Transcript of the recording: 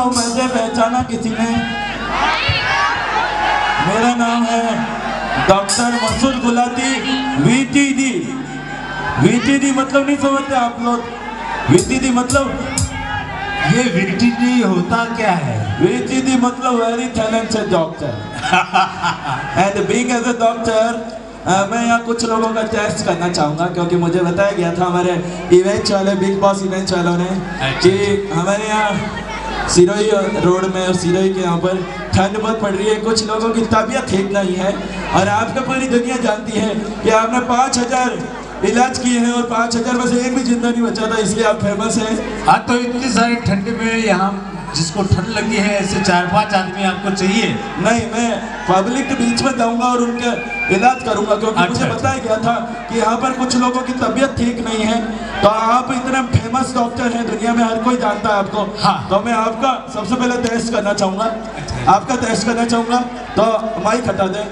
हूँ मुझे पहचाना किसी ने? मेरा नाम है doctor Masood Gulati VTD VTD मतलब नहीं समझते आप लोग। वीटीडी मतलब? ये वीटीडी होता क्या है? वीटीडी मतलब very talented doctor and being as a doctor मैं यहाँ कुछ लोगों का टेस्ट करना चाहूँगा क्योंकि मुझे बताया गया था हमारे इवेंट वाले बिग बॉस इवेंट वालों ने अच्छा, कि अच्छा। हमारे यहाँ सिरोही रोड में और सिरोही के यहाँ पर ठंड बहुत पड़ रही है। कुछ लोगों की तबीयत ठीक नहीं है और आपको पूरी दुनिया जानती है कि आपने पाँच हज़ार इलाज किए हैं और पाँच हज़ार में से एक भी ज़िंदा नहीं बचा था, इसलिए आप फ़ेमस हैं। हाँ तो इतनी सारी ठंड में यहाँ जिसको ठंड लगी है ऐसे चार पाँच आदमी आपको चाहिए नहीं मैं पब्लिक के बीच में जाऊँगा और उनके इलाज करूँगा क्योंकि अच्छा, मुझे। बताया गया था कि यहाँ पर कुछ लोगों की तबीयत ठीक नहीं है तो आप इतने फ़ेमस डॉक्टर हैं दुनिया में हर कोई जानता है आपको हाँ। तो मैं आपका सबसे पहले टेस्ट करना चाहूँगा अच्छा। आपका टेस्ट करना चाहूँगा तो माइक हटा दें